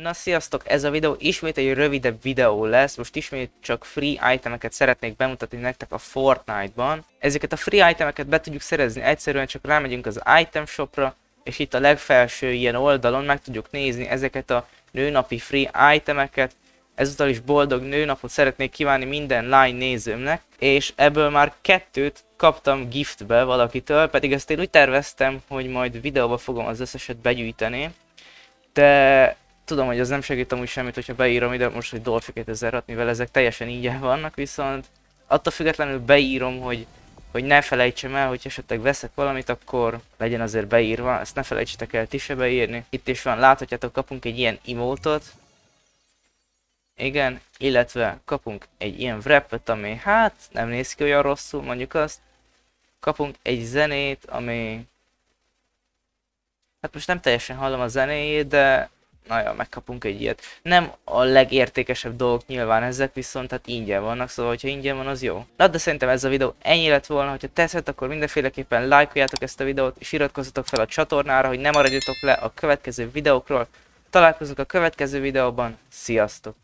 Na sziasztok, ez a videó ismét egy rövidebb videó lesz, most ismét csak free itemeket szeretnék bemutatni nektek a Fortnite-ban. Ezeket a free itemeket be tudjuk szerezni, egyszerűen csak rámegyünk az item shopra, és itt a legfelső ilyen oldalon meg tudjuk nézni ezeket a nőnapi free itemeket. Ezúttal is boldog nőnapot szeretnék kívánni minden line nézőmnek, és ebből már kettőt kaptam giftbe valakitől, pedig ezt én úgy terveztem, hogy majd videóba fogom az összeset begyűjteni. De tudom, hogy az nem segít amúgy semmit, hogyha beírom ide most, hogy Dolphy 2006, mivel ezek teljesen ingyen vannak, viszont attól függetlenül beírom, hogy, hogy ne felejtsem el, hogy esetleg veszek valamit, akkor legyen azért beírva, ezt ne felejtsetek el ti se beírni. Itt is van, láthatjátok, kapunk egy ilyen emotot. Igen, illetve kapunk egy ilyen wrappet, ami hát nem néz ki olyan rosszul, mondjuk azt. Kapunk egy zenét, ami... Hát most nem teljesen hallom a zenéjét, de na ja, megkapunk egy ilyet. Nem a legértékesebb dolgok nyilván ezek, viszont hát ingyen vannak, szóval hogyha ingyen van, az jó. Na de szerintem ez a videó ennyi lett volna, hogyha tetszett, akkor mindenféleképpen lájkoljátok ezt a videót, és iratkozzatok fel a csatornára, hogy ne maradjatok le a következő videókról. Találkozunk a következő videóban, sziasztok!